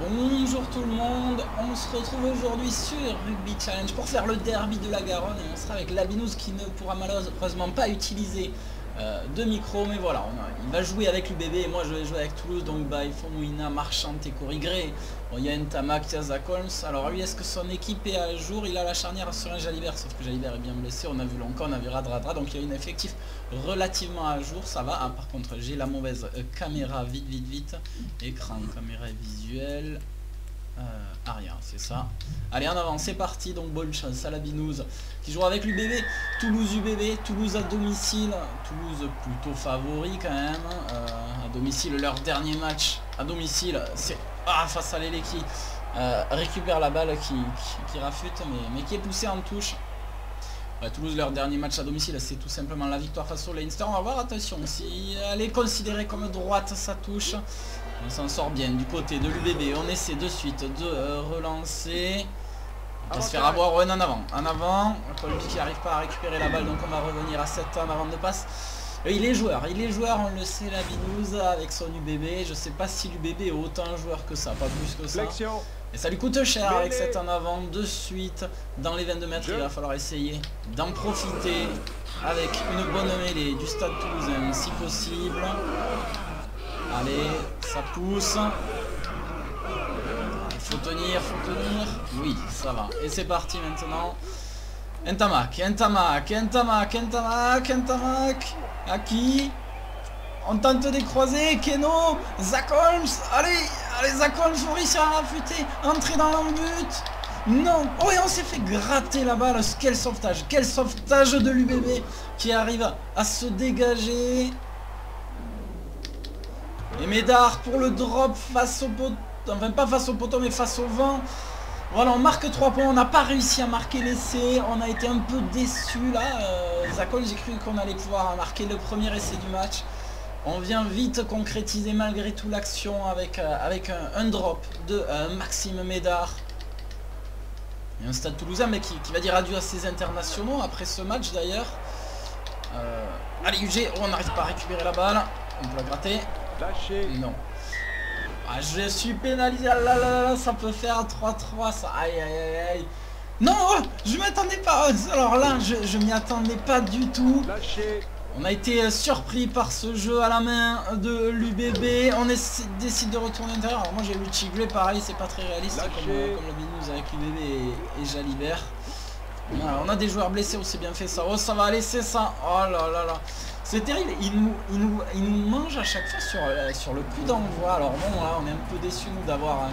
Bonjour tout le monde, on se retrouve aujourd'hui sur Rugby Challenge pour faire le derby de la Garonne et on sera avec Labinous qui ne pourra malheureusement pas utiliser euh, de micro mais voilà, il va jouer avec l'UBB et moi je vais jouer avec Toulouse donc bah il faut Mouina, Marchand et Corrigré. Bon, il y a alors lui est-ce que son équipe est à jour? Il a la charnière sur un Jalibert sauf que Jalibert est bien blessé, on a vu Lonka, on a vu Radradra donc il y a une effectif relativement à jour, ça va. Ah, par contre j'ai la mauvaise euh, caméra, vite vite vite, écran, caméra visuelle. Euh, rien, c'est ça. Allez, en avant, c'est parti. Donc, la Binouze qui joue avec l'UBB. Toulouse UBB, Toulouse à domicile. Toulouse plutôt favori quand même. Euh, à domicile, leur dernier match à domicile, c'est ah, face à qui euh, récupère la balle, qui, qui, rafute, mais, mais qui est poussé en touche. Toulouse, leur dernier match à domicile, c'est tout simplement la victoire face au Leinster. On va voir, attention, si elle est considérée comme droite, ça touche. On s'en sort bien du côté de l'UBB. On essaie de suite de euh, relancer. On se faire avoir en avant. En avant. Paul qui n'arrive pas à récupérer la balle. Donc on va revenir à 7 en avant de passe. il est joueur. Il est joueur, on le sait, la Binouze avec son UBB. Je sais pas si l'UBB est autant joueur que ça. Pas plus que ça. Et ça lui coûte cher avec 7 en avant de suite dans les 22 mètres. Il va falloir essayer d'en profiter avec une bonne mêlée du stade toulousain si possible. Allez, ça pousse. Il faut tenir, faut tenir. Oui, ça va. Et c'est parti maintenant. Entamac, Entamac, Entamac, Entamac, Entamac. À qui? On tente de croiser. Keno, Zach Holmes. Allez, Zach Holmes, faut réussir à rafuter. Entrer dans l'embut. Non Oh et on s'est fait gratter la balle Quel sauvetage Quel sauvetage de l'UBB qui arrive à se dégager et Médard pour le drop face au poteau. Enfin, pas face au poteau, mais face au vent. Voilà, on marque 3 points. On n'a pas réussi à marquer l'essai. On a été un peu déçus là. Euh, j'ai cru qu'on allait pouvoir marquer le premier essai du match. On vient vite concrétiser malgré tout l'action avec, euh, avec un, drop de euh, Maxime Médard. A un stade toulousain mais qui, va dire adieu à ses internationaux après ce match d'ailleurs. allez UG, oh, on n'arrive pas à récupérer la balle. On peut la gratter. Non. Ah, je suis pénalisé. Ah là, là, là, ça peut faire 3-3. Ça. Aïe, aïe, aïe, aïe. Non, oh, je m'attendais pas. Alors là, je, je m'y attendais pas du tout. On a été euh, surpris par ce jeu à la main de l'UBB. On décide de retourner intérieur. Alors moi j'ai eu Chigley, pareil, c'est pas très réaliste comme, euh, comme, la binouze avec l'UBB et, et Jalibert. on a des joueurs blessés, on s'est bien fait ça. Oh, ça va aller, c'est ça. Oh là là là. C'est terrible, il nous, il, nous, il nous, mange à chaque fois sur, euh, sur le coup d'envoi. Alors bon, là, on est un peu déçus, nous, d'avoir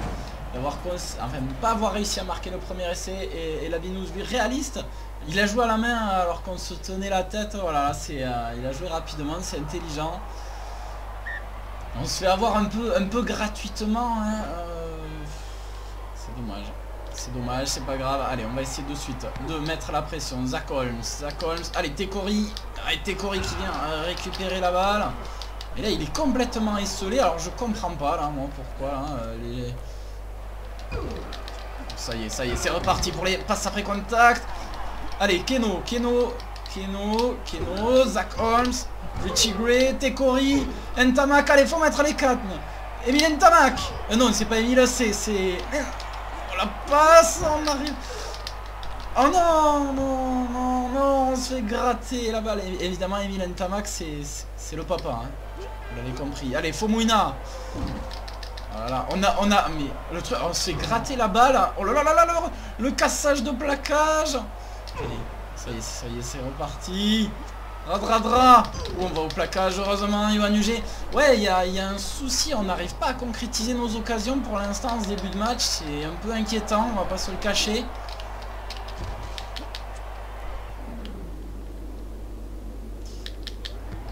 d'avoir enfin, ne pas avoir réussi à marquer le premier essai. Et, la Binous, lui, réaliste, il a joué à la main alors qu'on se tenait la tête. Voilà, c'est, euh, il a joué rapidement, c'est intelligent. On se fait avoir un peu, un peu gratuitement. Hein, euh, c'est dommage. C'est dommage, c'est pas grave. Allez, on va essayer de suite de mettre la pression. Zach Holmes, Zach Holmes. Allez, Tekori. Allez, Tekori qui vient récupérer la balle. Et là, il est complètement esselé. Alors, je comprends pas, là, moi, pourquoi. Euh, ça y est, ça y est, c'est reparti pour les passes après contact. Allez, Keno, Keno, Keno, Keno, Zach Holmes, Richie Gray, Tekori, Ntamak. Allez, faut mettre les quatre. Emile Ntamak. Euh, non, c'est pas Emile, c'est la passe, on arrive... Oh non, non, non, non, on se fait gratter la balle. Évidemment, Emile Tamac, c'est le papa. Hein. Vous l'avez compris. Allez, Fomouina. Voilà, on a, on a, mais le truc, on se fait gratter la balle. Oh là là là là, le, le cassage de plaquage. Ça y est, ça y est, c'est reparti. Radradra On va au plaquage, heureusement, Yohan UG. Ouais, il y a, un souci, on n'arrive pas à concrétiser nos occasions pour l'instant en ce début de match. C'est un peu inquiétant, on va pas se le cacher.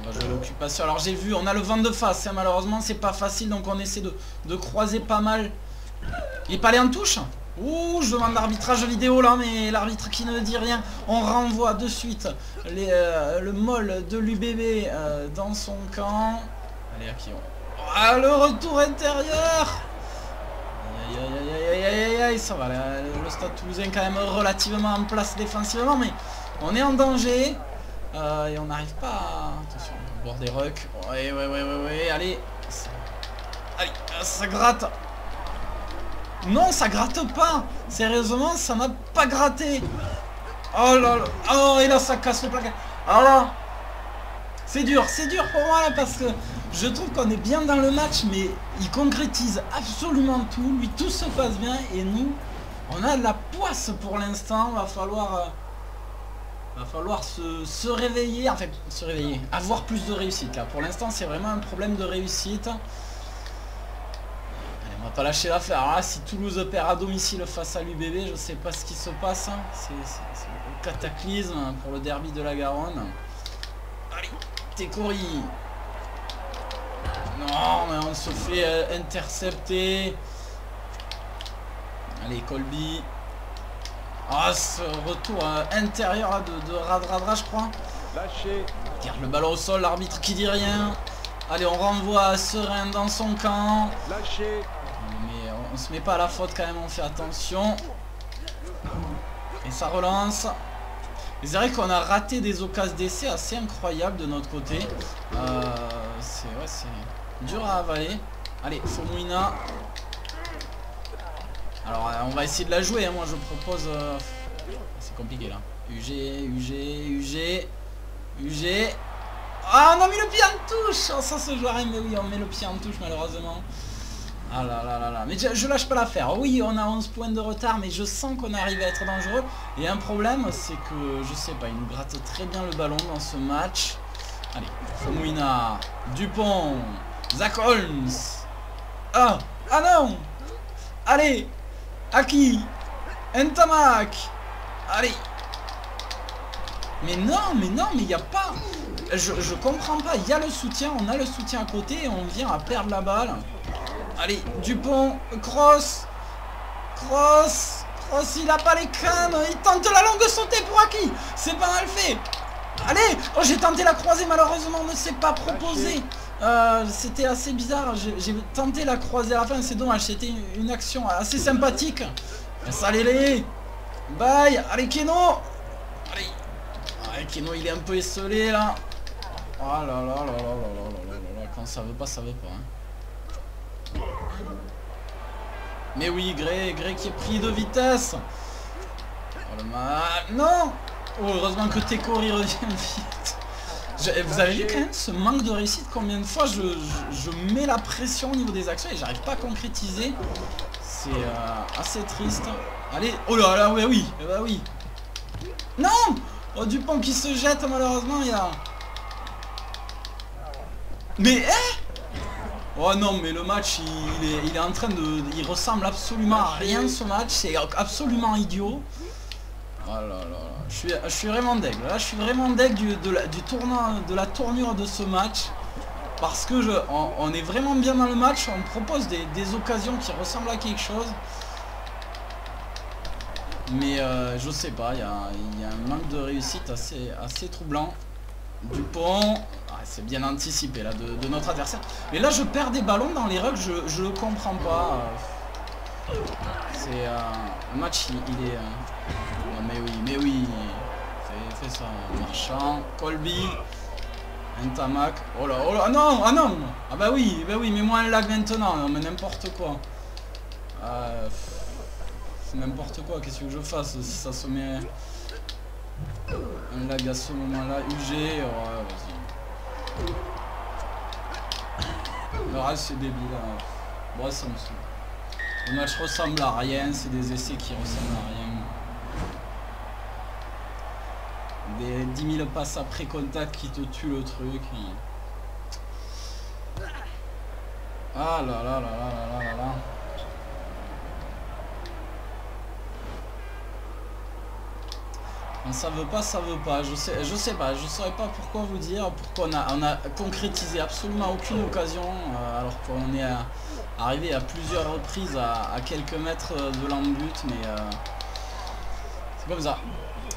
On va jouer l'occupation. Alors j'ai vu, on a le vent de face, hein, malheureusement c'est pas facile, donc on essaie de, de croiser pas mal. Il est pas allé en touche Ouh, je demande l'arbitrage vidéo là, mais l'arbitre qui ne dit rien. On renvoie de suite euh, le molle de l'UBB euh, dans son camp. Allez, à qui on... Ah, le retour intérieur Aïe, aïe, aïe, aïe, aïe, ça va. Le stade toulousain quand même relativement en place défensivement, mais on est en danger. Euh, et on n'arrive pas à... Attention, on boire des rucks. Ouais, ouais, ouais, ouais, ouais, allez. Allez, ça gratte Non, ça gratte pas Sérieusement, ça n'a pas gratté Oh là là Oh, et là, ça casse le placard ah là C'est dur, c'est dur pour moi, là, parce que je trouve qu'on est bien dans le match, mais il concrétise absolument tout. Lui, tout se passe bien, et nous, on a de la poisse pour l'instant. Va falloir... Euh, va falloir se, se, réveiller, en se réveiller, avoir plus de réussite, là. Pour l'instant, c'est vraiment un problème de réussite pas lâcher l'affaire. Là, si Toulouse perd à domicile face à l'UBB, je sais pas ce qui se passe. Hein. C'est le cataclysme pour le derby de la Garonne. Allez, Técori. Non, mais on se fait euh, intercepter. Allez, Colby. Ah, ce retour euh, intérieur de, de Radradra, je crois. Lâché. Garde le ballon au sol, l'arbitre qui dit rien. Allez, on renvoie Serein dans son camp. Lâché. On, se met pas à la faute quand même, on fait attention. Et ça relance. c'est vrai qu'on a raté des occasions d'essai assez incroyables de notre côté. Euh, c'est dur à avaler. Allez, Fomouina. Alors euh, on va essayer de la jouer, hein. moi je propose... Euh, c'est compliqué là. UG, UG, UG, UG. Ah on a mis le pied en touche oh, Ça se joue à rien, mais oui on met le pied en touche malheureusement. Ah là là là là. Mais je, lâche pas l'affaire. Oui, on a 11 points de retard, mais je sens qu'on arrive à être dangereux. Et un problème, c'est que, je sais pas, il nous gratte très bien le ballon dans ce match. Allez, Fomouina, Dupont, Zach Holmes. Ah, ah non Allez, Aki, Ntamak. Allez. Mais non, mais non, mais il n'y a pas... Je, je comprends pas. Il y a le soutien, on a le soutien à côté et on vient à perdre la balle. Allez, Dupont, Cross. Cross. Cross, il a pas les crânes. Il tente la longue sautée pour Aki. C'est pas mal fait. Allez Oh, j'ai tenté la croisée, malheureusement, on ne s'est pas proposé. Euh, c'était assez bizarre. J'ai tenté la croisée à la fin, c'est dommage. C'était une, action assez sympathique. Les Bye Allez, Keno Allez Allez, Keno, il est un peu esselé, là. Oh là là là là là là là là Quand ça veut pas, ça veut pas. Hein. Mais oui, Grey, Grey qui est pris de vitesse. Oh le mal. Non oh, Heureusement que Tekori revient vite. vous avez vu quand même ce manque de réussite Combien de fois je, mets la pression au niveau des actions et j'arrive pas à concrétiser C'est euh, assez triste. Allez, oh là là, oui, oui, eh bah oui. Non Oh, Dupont qui se jette, malheureusement, il. Mais, eh Oh non, mais le match, il est, en train de... Il ressemble absolument à rien ce match. C'est absolument idiot. Oh là là Je suis, je suis vraiment deg. Là, je suis vraiment deg du, de la, de la tournure de ce match. Parce que on, est vraiment bien dans le match. On propose des, occasions qui ressemblent à quelque chose. Mais euh, je sais pas, il y a, y a, un manque de réussite assez, assez troublant. Dupont, ah, c'est bien anticipé là de, notre adversaire. Mais là je perds des ballons dans les rugs, je, je comprends pas. C'est euh, un match, il, est... Euh, mais oui, mais oui. Fais, ça. Marchand, Colby, Ntamak. Oh là, oh là, ah non, ah non Ah bah oui, bah oui, mais moi un lag maintenant, mais n'importe quoi. Euh, n'importe quoi, qu'est-ce que je fasse si ça se met... Un lag à ce moment-là, UG, oh, vas-y. Le reste c'est débile. Hein. Bon, ça me saoule. Le match ressemble à rien, c'est des essais qui ressemblent à rien. Des 10 000 passes après contact qui te tuent le truc. Ah là là là là là là là. Ça veut pas, ça veut pas. Je sais, je sais pas, je saurais pas pourquoi vous dire, pourquoi on a, on a concrétisé absolument aucune occasion, euh, alors qu'on est arrivé à plusieurs reprises à, quelques mètres de l'embut, mais euh, c'est comme ça.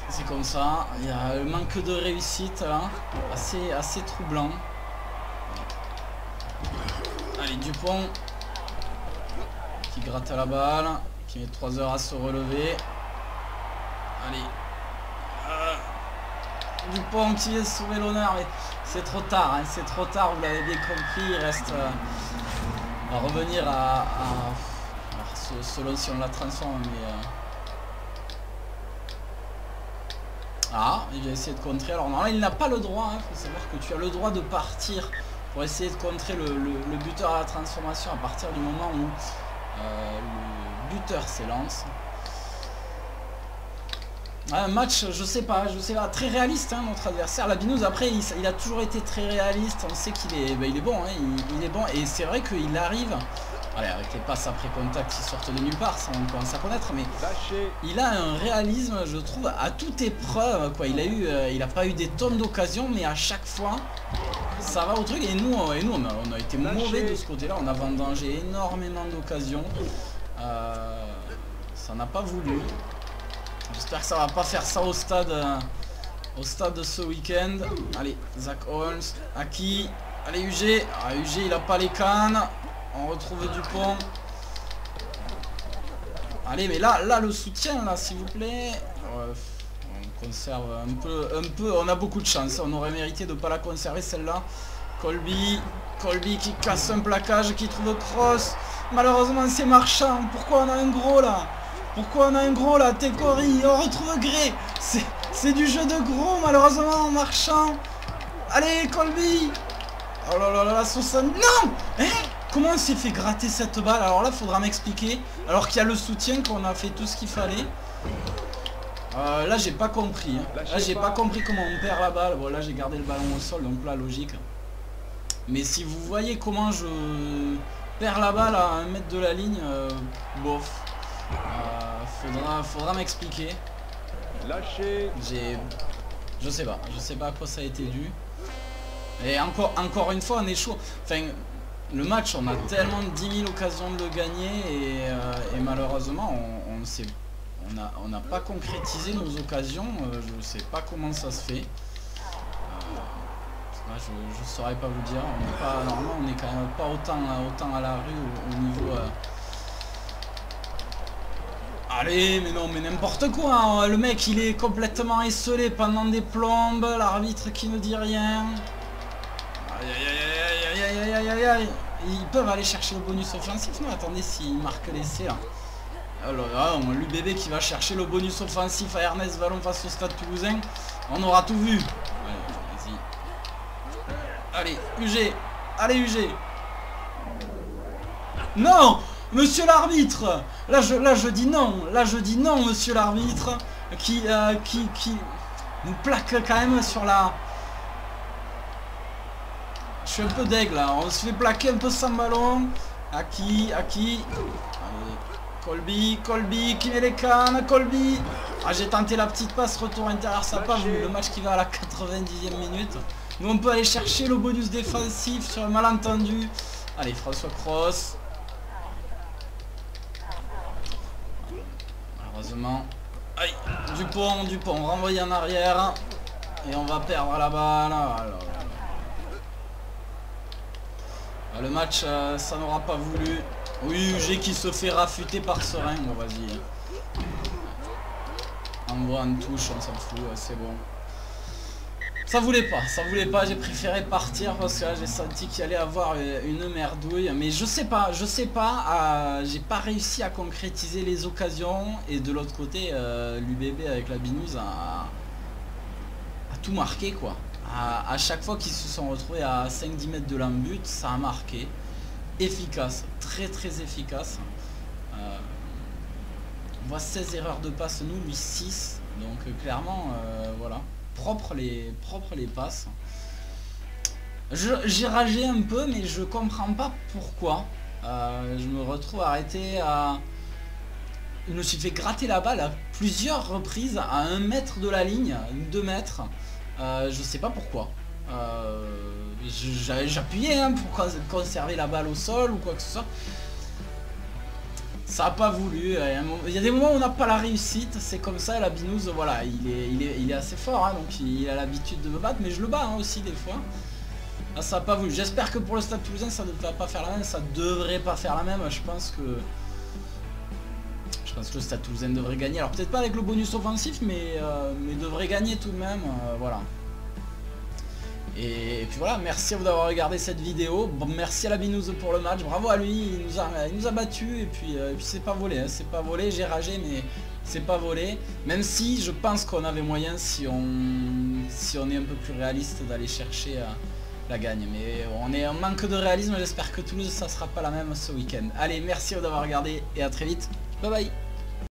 C'est comme ça. Il y a le manque de réussite là, assez, assez troublant. Allez, Dupont qui gratte à la balle, qui met 3 heures à se relever. Allez, Dupont qui est sauvé l'honneur, mais c'est trop tard, hein, c'est trop tard, vous l'avez bien compris, il reste euh, à revenir à, selon si on la transforme, mais... Ah, il va essayer de contrer. Alors normalement, il n'a pas le droit. Il hein. faut savoir que tu as le droit de partir pour essayer de contrer le, buteur à la transformation à partir du moment où euh, le buteur s'élance. Un match, je sais pas, je sais pas, très réaliste hein, notre adversaire. La Binouse après il, a toujours été très réaliste. On sait qu'il est, ben, il est bon, hein. il, est bon et c'est vrai qu'il arrive Allez, avec les passes après contact qui sortent de nulle part, ça on commence à connaître, mais il a un réalisme, je trouve, à toute épreuve. Quoi. Il a eu, euh, il a pas eu des tonnes d'occasions, mais à chaque fois, ça va au truc. Et nous, et nous on, a, été mauvais de ce côté-là. On a vendangé énormément d'occasions. Euh, ça n'a pas voulu. J'espère que ça va pas faire ça au stade, euh, au stade de ce week-end. Allez, Zach Holmes, Aki. Allez, UG. Ah, UG, il a pas les cannes. On retrouve Dupont. Allez, mais là, là, le soutien, là, s'il vous plaît. on conserve un peu, un peu. On a beaucoup de chance. On aurait mérité de pas la conserver, celle-là. Colby. Colby qui casse un plaquage, qui trouve Cross. Malheureusement, c'est marchand. Pourquoi on a un gros, là? Pourquoi on a un gros, là Tekori. On retrouve Gré. C'est du jeu de gros, malheureusement, marchand. Allez, Colby. Oh là là là, la sauce... Non hein? Comment on s'est fait gratter cette balle? Alors là, faudra m'expliquer. Alors qu'il y a le soutien, qu'on a fait tout ce qu'il fallait. Euh, là, j'ai pas compris. Hein. Là, j'ai pas compris comment on perd la balle. Bon, là, j'ai gardé le ballon au sol, donc là, logique. Mais si vous voyez comment je perds la balle à un mètre de la ligne, euh, bof. Euh, faudra faudra m'expliquer. Lâcher. J'ai... Je sais pas. Je sais pas à quoi ça a été dû. Et encore, encore une fois, on est chaud. Enfin, le match, on a tellement de 10 000 occasions de le gagner et, euh, malheureusement, on n'a on a, pas concrétisé nos occasions. Euh, je ne sais pas comment ça se fait. Euh, je ne saurais pas vous dire. On est pas, normalement, on est quand même pas autant, autant à la rue au, niveau... Allez, mais non, mais n'importe quoi. Hein. Le mec, il est complètement esselé pendant des plombes. L'arbitre qui ne dit rien. Aïe, aïe, aïe, ils peuvent aller chercher le bonus offensif. Non, attendez, s'ils marquent l'essai là. Alors là, l'UBB qui va chercher le bonus offensif à Ernest Vallon face au Stade Toulousain. On aura tout vu. Allez, UG. Allez, UG. Non Monsieur l'arbitre Là je, là je dis non. Là je dis non, monsieur l'arbitre. Qui, euh, qui, qui nous plaque quand même sur la, je suis un peu deg là. On se fait plaquer un peu sans ballon. À qui À qui Allez. Colby, Colby qui met les cannes. Colby. Ah, j'ai tenté la petite passe retour intérieur. Ça pas vu. Le match qui va à la 90e minute. Nous, on peut aller chercher le bonus défensif sur un malentendu. Allez, François Cross. Malheureusement. Aïe, Dupont, Dupont, renvoyé en arrière. Et on va perdre la balle. Ah, le match, euh, ça n'aura pas voulu. Oui, j'ai qui se fait rafuter par Serein. Bon, vas-y. Envoie en touche, on s'en fout, c'est bon. Ça voulait pas, ça voulait pas, j'ai préféré partir parce que j'ai senti qu'il allait avoir une merdouille. Mais je sais pas, je sais pas, euh, j'ai pas réussi à concrétiser les occasions. Et de l'autre côté, euh, l'UBB avec la Binouse a, tout marqué quoi à, chaque fois qu'ils se sont retrouvés à 5-10 mètres de l'embut, ça a marqué. Efficace, très très efficace. Euh, on voit 16 erreurs de passe, nous, lui 6. Donc euh, clairement, euh, voilà, propre les, les passes. J'ai ragé un peu, mais je comprends pas pourquoi. je me retrouve arrêté à... Il me suis fait gratter la balle à plusieurs reprises à 1 mètre de la ligne, 2 mètres. Euh, je sais pas pourquoi. Euh, J'appuyais hein, pour conserver la balle au sol ou quoi que ce soit. Ça a pas voulu. Il y a des moments où on n'a pas la réussite. C'est comme ça, la binouse, voilà, il est, il est, assez fort. Hein, donc il a l'habitude de me battre. Mais je le bats hein, aussi des fois. Là, ça a pas voulu. J'espère que pour le Stade Toulousain, ça ne va pas faire la même. Ça devrait pas faire la même. Je pense que... Je pense que le Stade Toulousain devrait gagner. Alors peut-être pas avec le bonus offensif, mais, euh, mais devrait gagner tout de même. Euh, voilà. Et, puis voilà, merci à vous d'avoir regardé cette vidéo. Merci à la Binouze pour le match. Bravo à lui, il nous a, il nous a battu et puis, euh, puis c'est pas volé. Hein. c'est pas volé, j'ai ragé mais c'est pas volé. Même si je pense qu'on avait moyen si on, si on est un peu plus réaliste d'aller chercher euh, la gagne. Mais on est en manque de réalisme, j'espère que Toulouse ça sera pas la même ce week-end. Allez, merci d'avoir regardé et à très vite. Bye bye